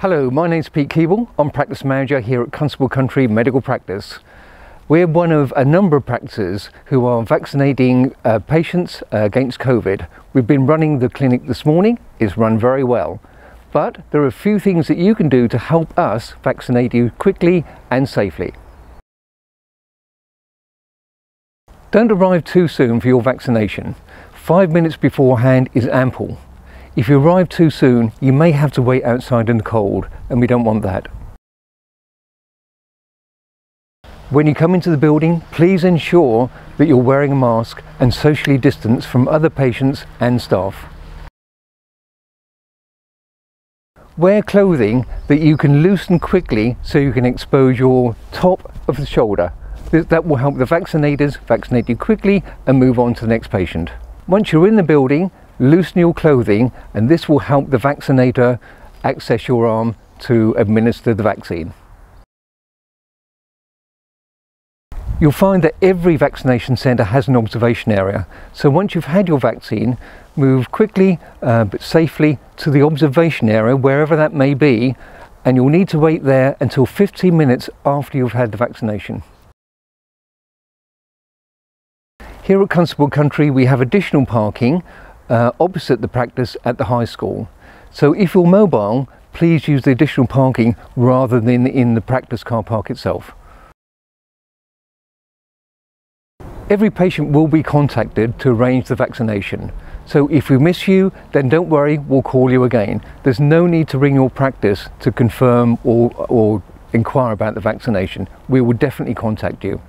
Hello, my name's Pete Keeble. I'm practice manager here at Constable Country Medical Practice. We're one of a number of practices who are vaccinating uh, patients uh, against COVID. We've been running the clinic this morning, it's run very well. But there are a few things that you can do to help us vaccinate you quickly and safely. Don't arrive too soon for your vaccination. Five minutes beforehand is ample. If you arrive too soon, you may have to wait outside in the cold, and we don't want that. When you come into the building, please ensure that you're wearing a mask and socially distance from other patients and staff. Wear clothing that you can loosen quickly so you can expose your top of the shoulder. That will help the vaccinators vaccinate you quickly and move on to the next patient. Once you're in the building, loosen your clothing and this will help the vaccinator access your arm to administer the vaccine. You'll find that every vaccination centre has an observation area. So once you've had your vaccine, move quickly uh, but safely to the observation area, wherever that may be, and you'll need to wait there until 15 minutes after you've had the vaccination. Here at Constable Country we have additional parking uh, opposite the practice at the high school. So if you're mobile, please use the additional parking rather than in the practice car park itself. Every patient will be contacted to arrange the vaccination. So if we miss you, then don't worry, we'll call you again. There's no need to ring your practice to confirm or, or inquire about the vaccination. We will definitely contact you.